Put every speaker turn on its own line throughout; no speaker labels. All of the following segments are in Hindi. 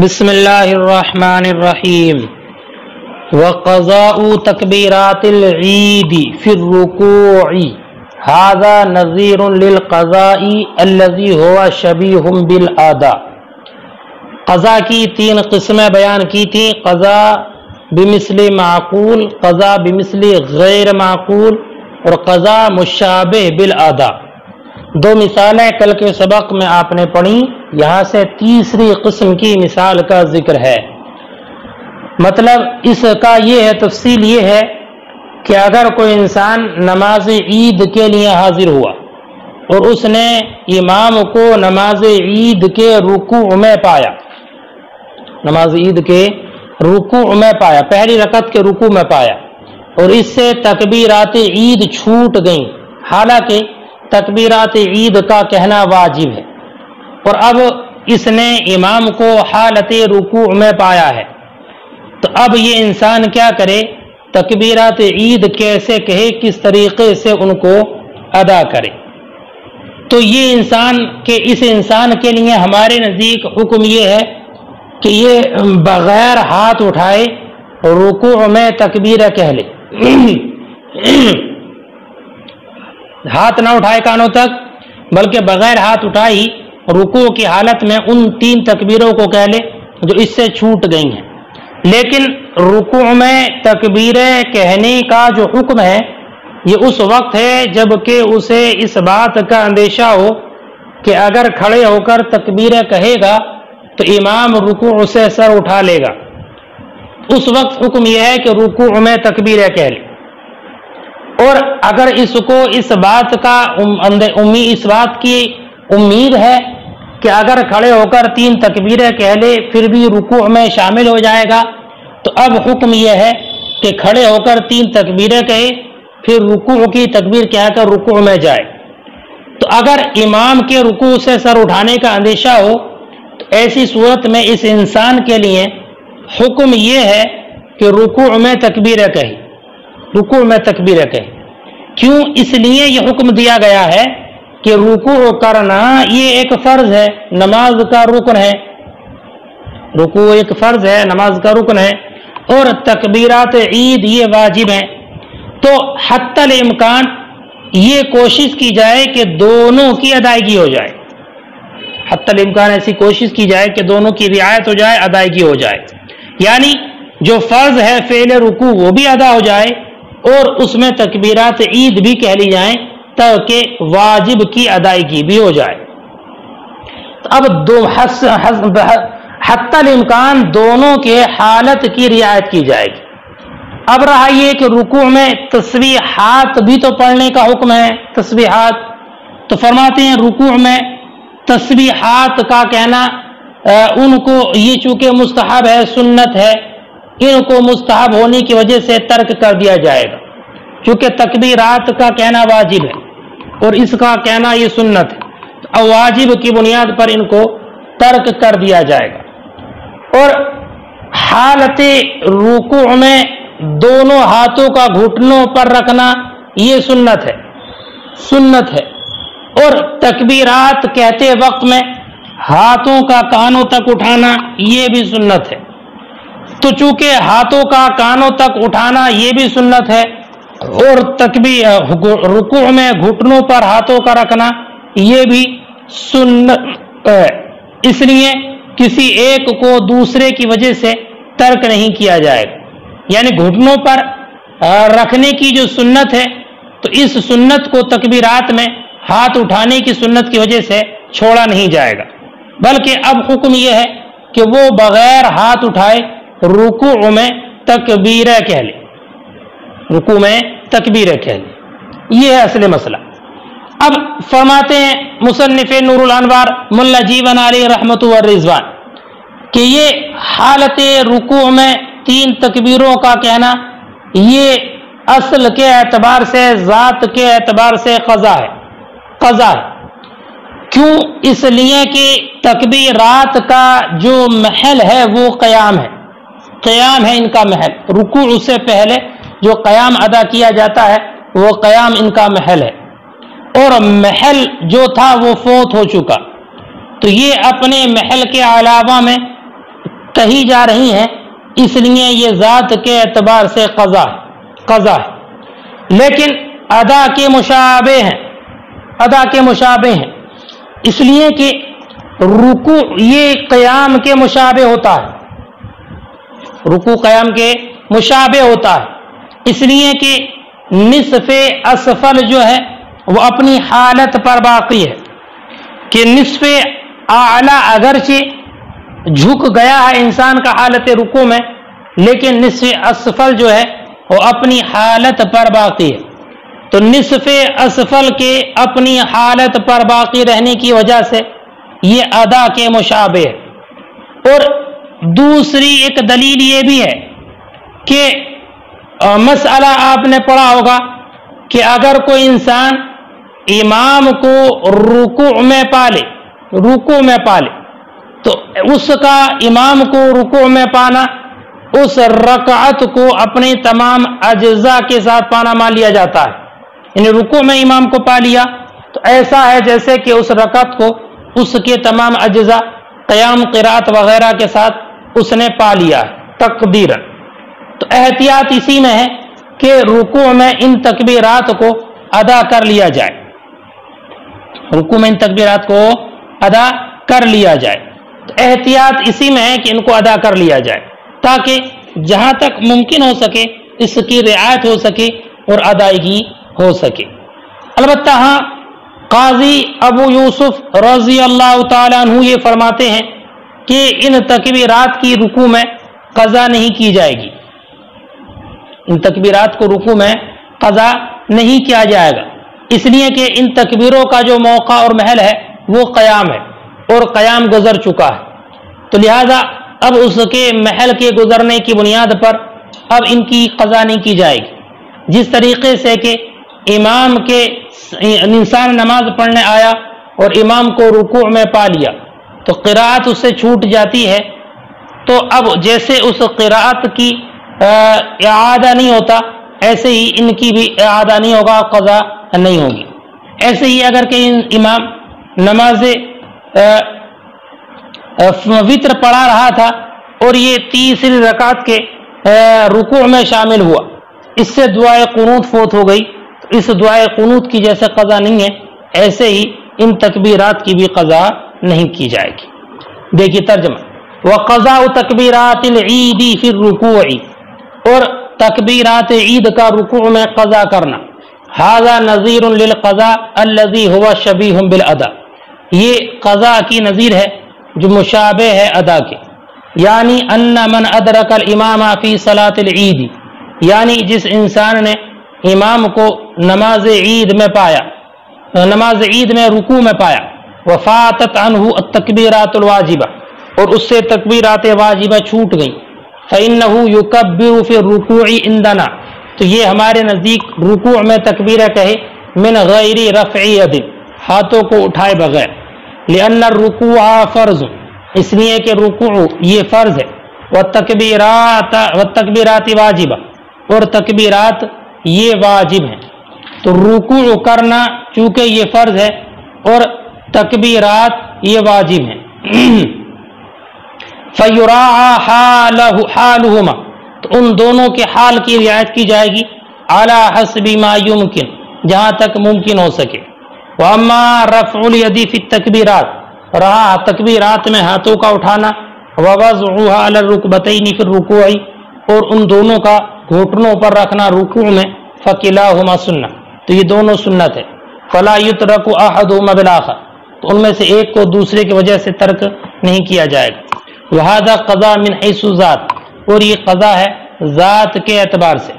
बसमीम वक़ज़ाउ तकबीरातिल फ़िर्रुकूई हाजा नज़ीर अल्लज़ी हुआ शबीहुम बिल आदा क़ज़ा की तीन किस्में बयान की थी। क़ज़ा बिमिसल माकूल, क़ज़ा बिमिसल गैर माकूल और क़ज़ा मुशाबे बिल आदा दो मिसालें कल के सबक में आपने पढ़ी। यहाँ से तीसरी किस्म की मिसाल का ज़िक्र है। मतलब इसका ये है, तफसील ये है कि अगर कोई इंसान नमाज़ ईद के लिए हाजिर हुआ और उसने इमाम को नमाज़ ईद के रुकू में पाया, नमाज़ ईद के रुकू में पाया, पहली रकत के रुकू में पाया, और इससे तकबीरात ईद छूट गई। हालाँकि तकबीरात ईद का कहना वाजिब है। और अब इसने इमाम को हालत रुकू में पाया है। तो अब ये इंसान क्या करे? तकबीरात ईद कैसे कहे? किस तरीके से उनको अदा करे? तो ये इंसान के, इस इंसान के लिए हमारे नज़दीक हुक्म ये है कि ये बगैर हाथ उठाए रुकू में तकबीर कह ले। हाथ ना उठाए कानों तक, बल्कि बगैर हाथ उठाई रुकू की हालत में उन तीन तकबीरों को कह ले, जो इससे छूट गई हैं। लेकिन रुकू में तकबीरें कहने का जो हुक्म है, ये उस वक्त है जबकि उसे इस बात का अंदेशा हो कि अगर खड़े होकर तकबीरें कहेगा तो इमाम रुकू से सर उठा लेगा। उस वक्त हुक्म यह है कि रुकू में तकबीरें कह ले। और अगर इसको इस बात का उम्मी, इस बात की उम्मीद है कि अगर खड़े होकर तीन तकबीरें कह ले, फिर भी रुकू में शामिल हो जाएगा तो अब हुक्म यह है कि खड़े होकर तीन तकबीरें कहे, फिर रुकू की तकबीर कहकर रुकू में जाए। तो अगर इमाम के रुकू से सर उठाने का अंदेशा हो तो ऐसी सूरत में इस इंसान के लिए हुक्म यह है कि रुकू में तकबीरें कही। रुकू में तकबीर। कहे क्यों? इसलिए यह हुक्म दिया गया है कि रुकू करना ये एक फ़र्ज़ है, नमाज़ का रुकन है। रुकू एक फ़र्ज़ है, नमाज़ का रुकन है। और तकबीरात ईद ये वाजिब है। तो हत्तल इम्कान ये कोशिश की जाए कि दोनों की अदायगी हो जाए। हत्तल इम्कान ऐसी कोशिश की जाए कि दोनों की रियायत हो जाए, अदायगी हो जाए। यानी जो फ़र्ज़ है, फेल रुकू, वो भी अदा हो जाए। और उसमें तकबीरात ईद भी कह ली जाए ताकि वाजिब की अदायगी भी हो जाए। तो अब दो हस, हत्तल इम्कान दोनों के हालत की रियायत की जाएगी। अब रहा ये कि रुकू में तस्वी हाथ भी तो पढ़ने का हुक्म है तस्वी हाथ तो फरमाते हैं रुकू में तस्वी हाथ का कहना उनको ये चूँकि मुस्तहब है सुन्नत है इनको मुस्तहब होने की वजह से तर्क कर दिया जाएगा। क्योंकि तकबीरात का कहना वाजिब है और इसका कहना ये सुन्नत है। तो वाजिब की बुनियाद पर इनको तर्क कर दिया जाएगा। और हालत रुकू में दोनों हाथों का घुटनों पर रखना ये सुन्नत है। सुन्नत है। और तकबीरात कहते वक्त में हाथों का कानों तक उठाना ये भी सुन्नत है। तो चूँकि हाथों का कानों तक उठाना ये भी सुन्नत है, और तकबी रुकू में घुटनों पर हाथों का रखना ये भी सुन्नत है। इसलिए किसी एक को दूसरे की वजह से तर्क नहीं किया जाएगा यानी घुटनों पर रखने की जो सुन्नत है तो इस सुन्नत को तकबीरात में हाथ उठाने की सुन्नत की वजह से छोड़ा नहीं जाएगा। बल्कि अब हुक्म यह है कि वो बगैर हाथ उठाए रुकू में तकबीर कह ले। रुकू में तकबीर कह ले। ये है असल मसला। अब फरमाते हैं मुसनफ़ नूरुल अनवार, मुल्ला जीवन अली रहमत रिजवान, कि ये हालत रुकू में तीन तकबीरों का कहना, ये असल के एतबार से, ज़ात के एतबार से कज़ा है। कज़ा है। क्यों? इसलिए कि तकबीरात का जो महल है, वो क़याम है। क़याम है इनका महल। रुकू उससे पहले जो क़याम अदा किया जाता है, वो क़याम इनका महल है। और महल जो था, वो फोत हो चुका। तो ये अपने महल के अलावा में कही जा रही हैं, इसलिए ये ज़ात के एतबार से कज़ा है कज़ा है। लेकिन अदा के मुशाबे हैं, अदा के मुशाबे हैं। इसलिए कि रुकू, ये क़याम के मुशाबे होता है। रुकू क़याम के मुशाबे होता है। इसलिए कि निसफ़ असफल जो है, वो अपनी हालत पर बाकी है। कि निसफ़ आला अगरचे झुक गया है इंसान का हालत रुकू में, लेकिन निसफ़ असफल जो है, वो अपनी हालत पर बाकी है। तो निसफ़ असफल के अपनी हालत पर बाकी रहने की वजह से ये अदा के मुशाबे और दूसरी एक दलील ये भी है कि मसला आपने पढ़ा होगा कि अगर कोई इंसान इमाम को रुकू में पाले, रुकू में पाले तो उसका इमाम को रुकू में पाना, उस रकात को अपने तमाम अज्जा के साथ पाना मान लिया जाता है। यानी रुकू में इमाम को पा लिया तो ऐसा है जैसे कि उस रकत को, उसके तमाम अज्जा, क़याम, किरात वगैरह के साथ उसने पा लिया तकदीरन। तो एहतियात इसी में है कि रुकू में इन तकबीरात को अदा कर लिया जाए। रुकू में इन तकबीरात को अदा कर लिया जाए। तो एहतियात इसी में है कि इनको अदा कर लिया जाए, ताकि जहाँ तक मुमकिन हो सके इसकी रियायत हो सके और अदायगी हो सके। अलबत् हाँ काजी अबू यूसुफ रज़ी अल्लाह तु ये फरमाते हैं कि इन तकबीरात की रुकू में कज़ा नहीं की जाएगी। इन तकबीरात को रुकू में कज़ा नहीं किया जाएगा। इसलिए कि इन तकबीरों का जो मौका और महल है, वो क़याम है और क़याम गुजर चुका है। तो लिहाजा अब उसके महल के गुजरने की बुनियाद पर अब इनकी कज़ा नहीं की जाएगी। जिस तरीके से कि इमाम के, इंसान नमाज़ पढ़ने आया और इमाम को रुकू में पा लिया तो किरात उससे छूट जाती है। तो अब जैसे उस किरात की आदा नहीं होता, ऐसे ही इनकी भी आदा नहीं होगा, कज़ा नहीं होगी। ऐसे ही अगर कहीं इमाम नमाज़ वित्र पढ़ा रहा था और ये तीसरी रकात के रुकू में शामिल हुआ, इससे दुआ कनूत फोत हो गई। इस दुआ कनूत की जैसे कज़ा नहीं है, ऐसे ही इन तकबीरात की भी कज़ा नहीं की जाएगी। देखिए तर्जमा। व कज़ा तकबीरात ईदी फिर रुकू और तकबीरात ईद का रुकू में कज़ा करना। हाजा नज़ीर कज़ा हुआ शबी बिल अदा। ये कज़ा की नज़ीर है, जो मुशाबे है अदा के। यानी अन्ना मन अदरकल इमाम फ़ी सलात ईद। यानी जिस इंसान ने इमाम को नमाज़ ईद में पाया, नमाज़ ईद में रुकू में पाया वफ़ात अनहू तकबीरातवाजिबा और उससे तकबीरात वाजिबा छूट गई। फ़ैन युकबिर फिर रुकू इंदना। तो ये हमारे नज़दीक रुकू में तकबीर कहे, मिन गैरी रफ़ी हाथों को उठाए बगैर। लिअन रुकू फ़र्ज़। इसलिए कि रुकू, ये फ़र्ज़ है। व तकबीरात व तकबीरात वाजिबा। और तकबीरात ये वाजिब है। तो रुकू करना, चूँकि ये फ़र्ज़ है, और तकबीरात ये वाजिब है। फ़युरा हालहुमा। तो उन दोनों के हाल की रियायत की जाएगी आला हसबी मायुमकिन जहाँ तक मुमकिन हो सके। वमा रफ़ुल तकबीरात। रहा तकबीरात में हाथों का उठाना। वज़ रुकबतनी फिर रुकू आई और उन दोनों का घुटनों पर रखना रुकू में फ़कीला हुमा सुन्ना तो ये दोनों सुन्नत है। फला युत रकु अहद मबलाखा तो उनमें से एक को दूसरे की वजह से तर्क नहीं किया जाएगा। वहादा कज़ा मिन ज़ात। और ये कज़ा है ज़ात के एतबार से।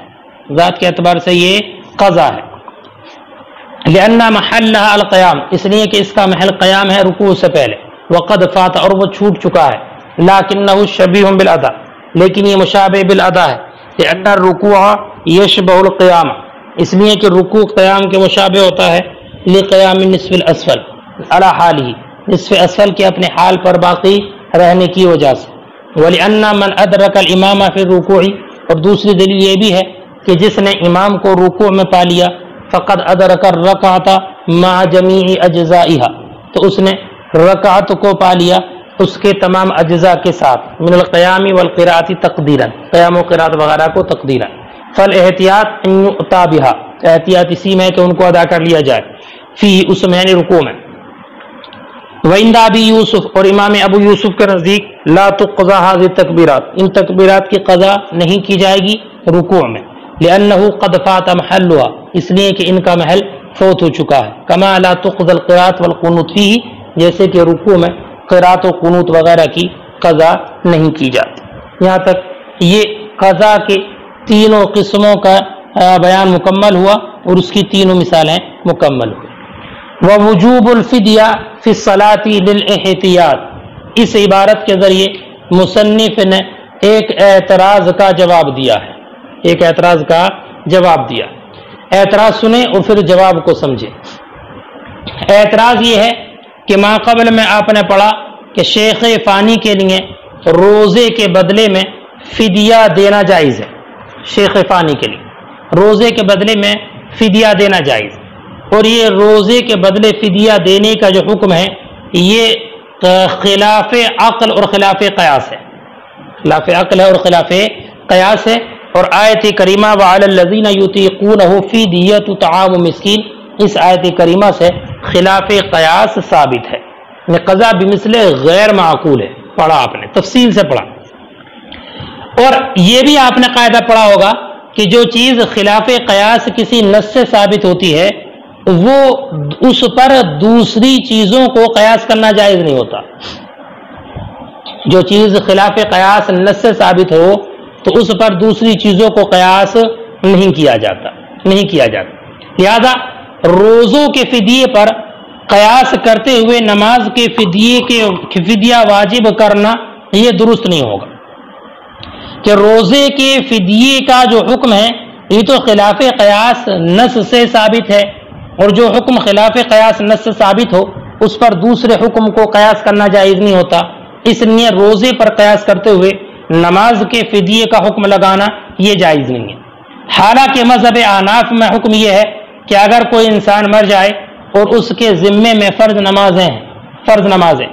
ज़ात के एतबार से ये कज़ा है। लन्ना महल्लाम इसलिए कि इसका महल क़याम है रुकू से पहले। वक़द फ़ात और वो छूट चुका है। लाकिन शबी हम बिल अदा लेकिन ये मुशाब बिल अदा है। अन्ना रुकू यश बहुल क़याम। इसलिए कि रुकू क़याम के मुशाबे होता है। क़याम नसफ़ असफल। अला हाल ही नसफ़ असफल के अपने हाल पर बाकी रहने की वजह से। वली अन्ना मन अदरकल इमामा फिर रुकू और दूसरी दलील ये भी है कि जिसने इमाम को रुको में पा लिया फ़कत अदर कर रकाता मा जमी अज्जा तो उसने रकात को पा लिया उसके तमाम अज्जा के साथ, मिनल क़यामी वलक़राती तकदीरन, क़याम क़रात वगैरह को तकदीरन। फल एहतियात ताबिहा एहतियात इसी में कि उनको अदा कर लिया जाए। फ़ी उस मैंने रुको में। वंदा भी यूसुफ और इमाम अबू यूसुफ के नज़दीक, ला तो कज़ा हाजिर तकबीरात। इन तकबीरात की कज़ा नहीं की जाएगी रुकू में। लिअन्नहु कद फात महल हुआ इसलिए कि इनका महल फौत हो चुका है। कमा ला तो क़रात वलकुनूत ही जैसे कि रुकू में क़रात व कुनूत वगैरह की कज़ा नहीं की जाती। यहाँ तक ये कज़ा के तीनों किस्मों का बयान मुकम्मल हुआ और उसकी तीनों मिसालें मुकम्मल हुई। वजूबुल्फ़िदिया फ़िसलाती एहतियात। इस इबारत के ज़रिए मुसनफ़ ने एक एतराज़ का जवाब दिया है। एक एतराज़ का जवाब दिया। एतराज़ सुने और फिर जवाब को समझे। एतराज़ ये है कि माकबल में आपने पढ़ा कि शेख फ़ानी के लिए रोज़े के बदले में फ़िदिया देना जायज़ है। शेख फ़ानी के लिए रोज़े के बदले में फ़िदिया देना जायज़ और ये रोज़े के बदले फिदिया देने का जो हुक्म है, ये खिलाफ अक़ल और खिलाफ कयास है। खिलाफ अक़ल है और खिलाफ कयास है। और आयत करीमा वजीन यूतीकून फ़ी तआम मिसकीन इस आयत करीमा से खिलाफ कयास साबित है। कज़ा बिमिसल गैर माकूल है। पढ़ा आपने, तफसील से पढ़ा। और ये भी आपने कायदा पढ़ा होगा कि जो चीज़ खिलाफ कयास किसी नस से साबित होती है वो उस पर दूसरी चीज़ों को कयास करना जायज़ नहीं होता। जो चीज़ खिलाफ कयास, नस से साबित हो तो उस पर दूसरी चीज़ों को कयास नहीं किया जाता, नहीं किया जाता। लिहाजा, रोजों के फिदिये पर कयास करते हुए नमाज़ के फिदिये के, फिदिया वाजिब करना यह दुरुस्त नहीं होगा। कि रोज़े के फिदिये का जो हुक्म है, ये तो खिलाफ कयास, नस से साबित है। और जो हुक्म खिलाफ कयास नस से साबित हो, उस पर दूसरे हुक्म को कयास करना जायज़ नहीं होता। इसलिए रोज़े पर कयास करते हुए नमाज़ के फिदिये का हुक्म लगाना यह जायज़ नहीं है। हालाँकि मज़हब आनाफ में हुक्म यह है कि अगर कोई इंसान मर जाए और उसके जिम्मे में फ़र्ज़ नमाजें हैं, फ़र्ज़ नमाजें,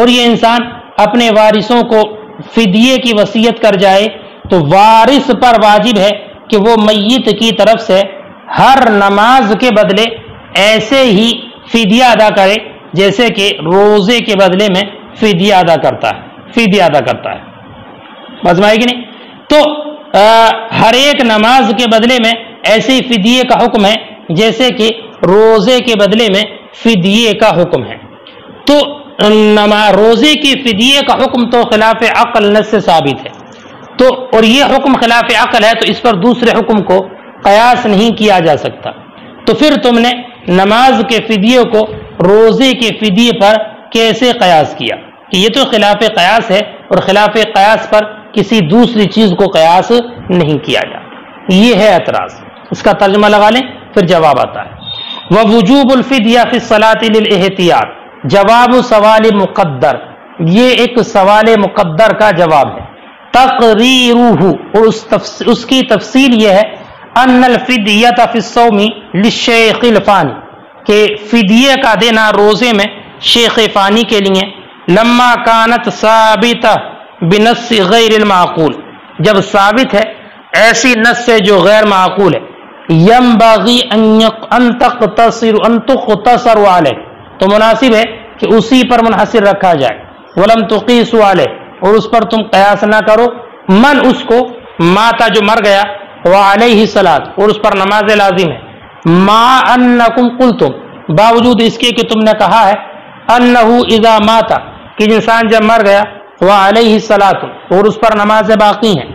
और ये इंसान अपने वारिसों को फिदिये की वसीयत कर जाए तो वारिस पर वाजिब है कि वो मैत की तरफ़ से हर नमाज़ के बदले ऐसे ही फिदिया अदा करे जैसे कि रोज़े के बदले में फिदिया अदा करता है फिदिया अदा करता है। बजमाई कि नहीं? तो आ, हर एक नमाज़ के बदले में ऐसे ही फिदिये का हुक्म है जैसे कि रोज़े के बदले में फिदिये का हुक्म है। तो नमा रोज़े की फिदिये का हुक्म तो खिलाफ अकल से साबित है। तो और ये हुक्म खिलाफ अकल है तो इस पर दूसरे हुक्म को कयास नहीं किया जा सकता। तो फिर तुमने नमाज़ के फिदिये को रोज़े के फिदिये पर कैसे कयास किया? कि ये तो खिलाफ कयास है और खिलाफ कयास पर किसी दूसरी चीज़ को कयास नहीं किया जाता। ये है एतराज़। इसका तर्जमा लगा लें फिर जवाब आता है। वह वजूबुल्फिदिया एहतियात जवाब सवाल मुकद्दर। ये एक सवाल मुकद्दर का जवाब है। तकरीरूहू। उस तफस, उसकी तफसील यह है अनल फिदियत फिसौमी शेख फ़ानी, के फिदिये का देना रोज़े में शेख फ़ानी के लिए, लम्मा कानत साबित बिनस गैर माकूल। जब साबित है, ऐसी नस से जो गैर माकूल है। यम बागी अंतक तसर वाले तो मुनासिब है कि उसी पर मुनहसर रखा जाए। वलम तुकीस वाले और उस पर तुम कयास ना करो। मन उसको, माता जो मर गया ही सलात, और उस पर नमाज़ लाजिम है। मा अन्नकुम कुल तुम बावजूद इसके कि तुमने कहा है, अन्नहु इजा माता, कि इंसान जब मर गया वह ही सलात और उस पर नमाज़ बाकी है।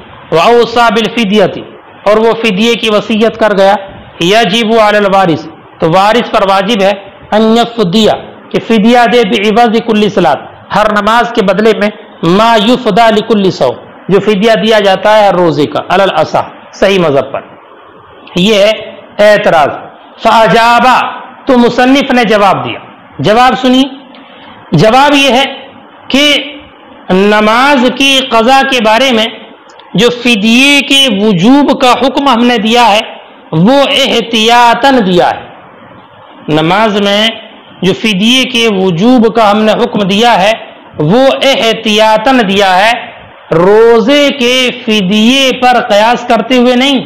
बिल फिदियती, और वो फिदिये की वसीयत कर गया या जीबू वारिस तो वारिस पर वाजिब है अन्यफुदिया कि फिदिया दे बेवज कुल्ली सलात। हर नमाज़ के बदले में मा युफदा लिकुल्ली सौ जो फिदिया दिया जाता है रोज़े का असा। सही मज़हब पर। यह है एतराज़। फाजाबा तो मुसन्फ ने जवाब दिया। जवाब सुनी जवाब यह है कि नमाज़ की कज़ा के बारे में जो फिदिये के वजूब का हुक्म हमने दिया है, वो एहतियातन दिया है। नमाज़ में जो फिदिये के वजूब का हमने हुक्म दिया है, वो एहतियातन दिया है। रोज़े के फिदिये पर कयास करते हुए नहीं।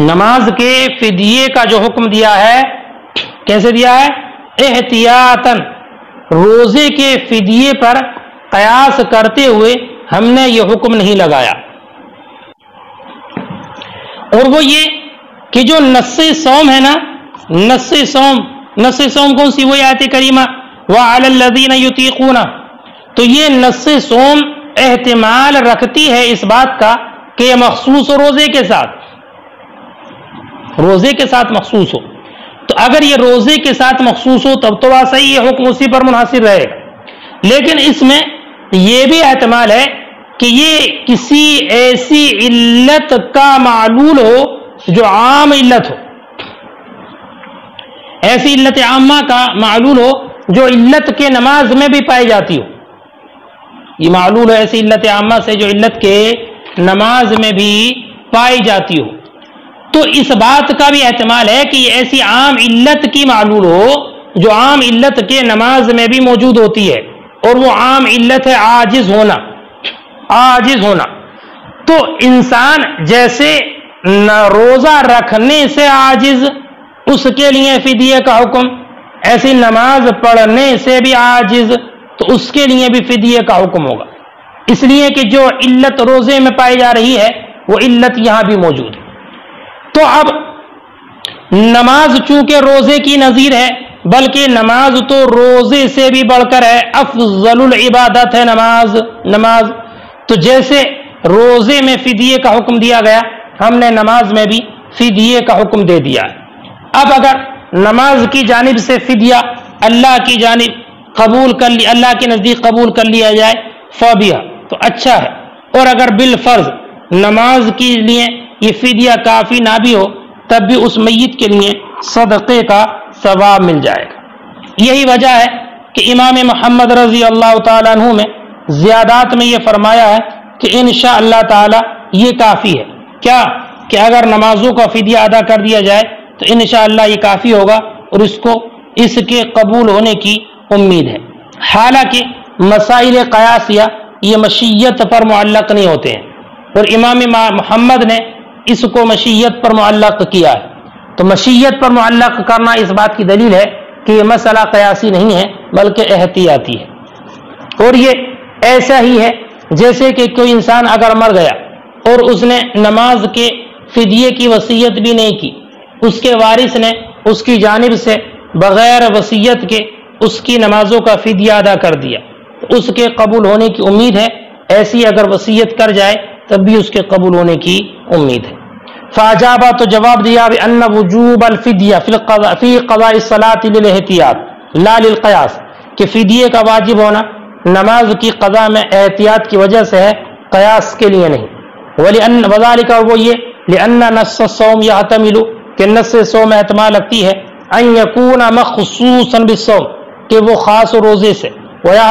नमाज़ के फिदिये का जो हुक्म दिया है, कैसे दिया है? एहतियातन। रोज़े के फिदिये पर कयास करते हुए हमने ये हुक्म नहीं लगाया। और वो ये कि जो नस्से सोम है ना, नस्से सोम नस्से सोम कौन सी वो आयत करीमा? वह अलदीन युतीकूना। तो ये नस्से सोम एहतमाल रखती है इस बात का कि यह मखसूस हो रोज़े के साथ। रोज़े के साथ मखसूस हो। तो अगर ये रोज़े के साथ मखसूस हो, तब तो सही है हुक्म उसी पर मुनहसर रहेगा लेकिन इसमें यह भी एहतमाल है कि ये किसी ऐसी इल्लत का मालूल हो, जो आम इल्लत हो। ऐसी इल्लत आमा का मालूल हो, जो इल्लत के नमाज़ में भी पाई जाती हो। ये मालूल है ऐसी इल्लत आमा से जो इल्लत के नमाज़ में भी पाई जाती हो। तो इस बात का भी एहतमाल है कि ऐसी आम इल्लत की मालूल हो, जो आम इल्लत के नमाज़ में भी मौजूद होती है, और वो आम इल्लत है आजिज होना आजिज होना। तो इंसान जैसे रोजा रखने से आजिज, उसके लिए फिदिये का हुक्म, ऐसी नमाज़ पढ़ने से भी आजिज तो उसके लिए भी फिदिये का हुक्म होगा। इसलिए कि जो इल्लत रोज़े में पाई जा रही है, वो इल्लत यहाँ भी मौजूद है। तो अब नमाज़ चूँकि रोज़े की नजीर है, बल्कि नमाज़ तो रोज़े से भी बढ़कर है। अफजल इबादत है नमाज़ नमाज़। तो जैसे रोज़े में फिदिये का हुक्म दिया गया, हमने नमाज़ में भी फिदिये का हुक्म दे दिया। अब अगर नमाज़ की जानब से फिदिया अल्लाह की जानब कबूल कर लिया, अल्लाह के नज़दीक कबूल कर लिया जाए, फोबिया तो अच्छा है। और अगर बिल फ़र्ज़ नमाज़ के लिए ये फिदिया काफ़ी ना भी हो, तब भी उस मैत के लिए सदक़े का सवाब मिल जाएगा। यही वजह है कि इमाम मोहम्मद रज़ी अल्लाह तु में ज्यादात में ये फरमाया है कि इन अल्लाह ताला ये काफ़ी है। क्या? कि अगर नमाजों का फिदिया अदा कर दिया जाए तो इन ये काफ़ी होगा और इसको, इसके कबूल होने की उम्मीद है। हालाँकि मसाइल कयासिया, ये मशीयत पर मुअल्लक नहीं होते हैं। और इमाम मोहम्मद ने इसको मशीयत पर मुअल्लक किया है। तो मशीयत पर मुअल्लक करना इस बात की दलील है कि यह मसला कयासी नहीं है, बल्कि एहतियाती है। और ये ऐसा ही है, जैसे कि कोई इंसान अगर मर गया और उसने नमाज़ के फिदिये की वसीयत भी नहीं की, उसके वारिस ने उसकी जानब से बगैर वसीयत के उसकी नमाजों का फिदिया अदा कर दिया। तो उसके कबूल होने की उम्मीद है। ऐसी अगर वसीयत कर जाए, तब भी उसके कबूल होने की उम्मीद है। फाजाबा तो जवाब दिया अन्न वजूब अलफिदिया फ़ी कज़ा सलात एहतियात लाल कयास, के फिदिये का वाजिब होना नमाज़ की कज़ा में एहतियात की वजह से है, कयास के लिए नहीं। वली वजाली का वो ये अन्ना नस सोम या तमिलू कि नस सोम एहतमाल लगती है। अन यकून मखसूसन बिसोम कि वो ख़ास रोज़े से वया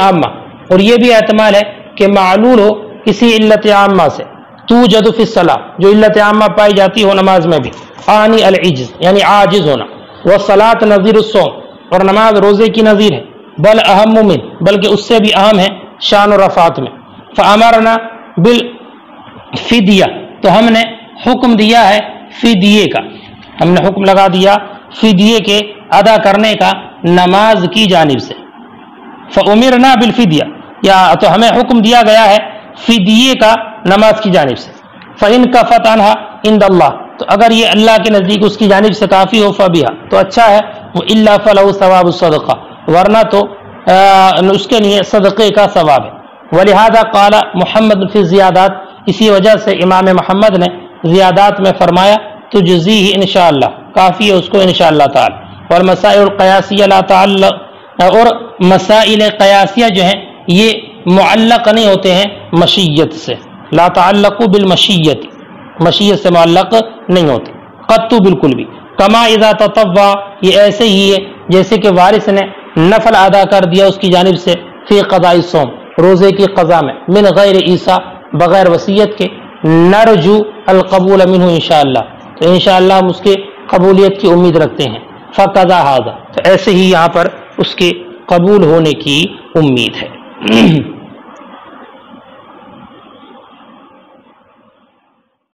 आमा और ये भी एहतमाल है कि मालूल हो किसी इल्लत आमा से। तू जदुफ़िसला जो इल्लत आमा पाई जाती हो नमाज़ में भी। आनी अलज यानी आजिज होना। वह सलात नज़ीर सोम और नमाज़ रोज़े की नज़ीर है। बल अहम मुमिन बल्कि उससे भी अहम है शान और रफात में। फ़ामरना बिल फिदिया तो हमने हुक्म दिया है फिदिये का। हमने हुक्म लगा दिया फिदिये के अदा करने का नमाज़ की जानब से। फ़ुमिर ना बिल फिदिया। या तो हमें हुक्म दिया गया है फिदिये का नमाज़ की जानब से। फ़िन का फ़तहा इन अल्लाह तो अगर ये अल्लाह के नज़दीक उसकी जानब से काफ़ी हो फबिया तो अच्छा है वो इल्ला फ़लाह सवाब सदक़ा। वरना तो आ, उसके लिए सदक़े का सवाब है। वलिहाजा काला मोहम्मद फिर ज़ियादात। इसी वजह से इमाम मोहम्मद ने ज़ियादात में फरमाया तो जजी ही इन काफ़ी है उसको इन ताल। और मसाइल कयासिया और मसाइल कयासिया जो हैं, ये मुअल्लक नहीं होते हैं, मशीयत से। ला तल्लु बिल मशीयत से मुअल्लक नहीं होते। कत्तु बिल्कुल भी। कमा इज़ा तवा ये ऐसे ही है, जैसे कि वारिस ने नफल अदा कर दिया उसकी जानब से, फ़ी कदाई सोम, रोज़े की कज़ा में, मिन गैर ईसा, बग़ैर वसीयत के, नरजू अलकबूल मिन इन तो इन हम उसके कबूलियत की उम्मीद रखते हैं। फ़कदा हाजा। तो ऐसे ही यहाँ पर उसके कबूल होने की उम्मीद है।